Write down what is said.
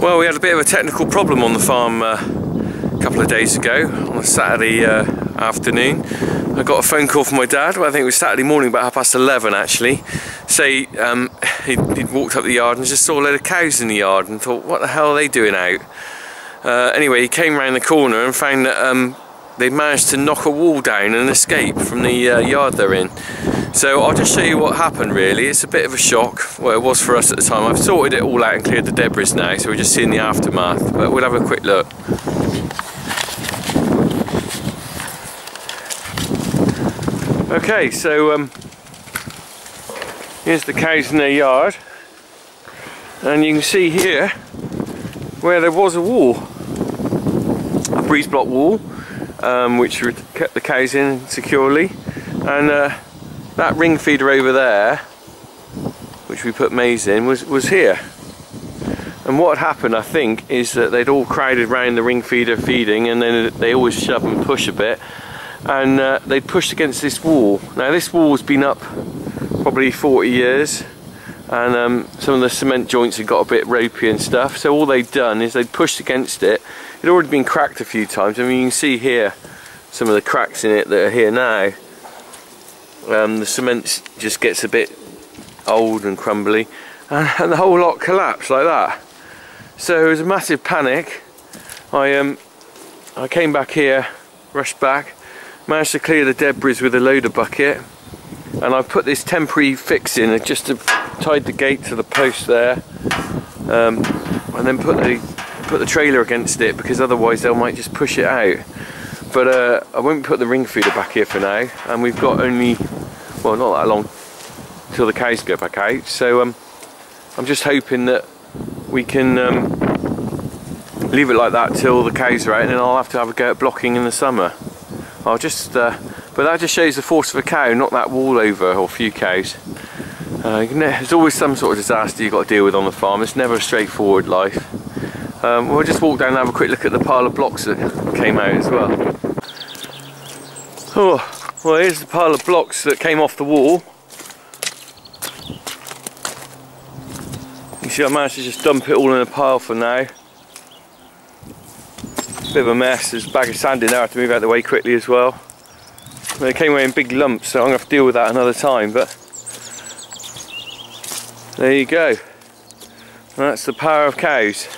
Well, we had a bit of a technical problem on the farm uh, a couple of days ago on a Saturday uh, afternoon. I got a phone call from my dad, well, I think it was Saturday morning, about half past 11 actually. Say um, he'd, he'd, walked up the yard and just saw a load of cows in the yard and thought, what the hell are they doing out? Uh, anyway, he came round the corner and found that um, they managed to knock a wall down and escape from the uh, yard they're in. So I'll just show you what happened really. It's a bit of a shock, well it was for us at the time. I've sorted it all out and cleared the debris now, so we're just seeing the aftermath, but we'll have a quick look. Okay, so um, here's the cows in their yard, and you can see here where there was a wall, a breeze block wall, um, which kept the cows in securely, and uh, that ring feeder over there, which we put maize in, was, was here. And what happened, I think, is that they'd all crowded around the ring feeder feeding and then they always shove and push a bit and uh, they'd pushed against this wall. Now this wall's been up probably 40 years and um, some of the cement joints had got a bit ropey and stuff so all they'd done is they'd pushed against it. It'd already been cracked a few times. I mean you can see here some of the cracks in it that are here now. Um, the cement just gets a bit old and crumbly and, the whole lot collapsed like that. So it was a massive panic. I um I came back here rushed back managed to clear the debris with a loader bucket and I put this temporary fix in just to tied the gate to the post there um, and then put the put the trailer against it because otherwise they might just push it out. But uh, I won't put the ring feeder back here for now and we've got only well not that long till the cows go back out. So um, I'm just hoping that we can um, leave it like that till the cows are out and then I'll have to have a go at blocking in the summer. I'll just uh, but that just shows the force of a cow not that wall over or few cows. Uh, there's always some sort of disaster you've got to deal with on the farm. It's never a straightforward life um, we'll just walk down and have a quick look at the pile of blocks that came out as well oh well here's the pile of blocks that came off the wall. You see I managed to just dump it all in a pile for now. Bit of a mess, there's a bag of sand in there I have to move out of the way quickly as well. They came away in big lumps so I'm going to have to deal with that another time but there you go. That's the power of cows.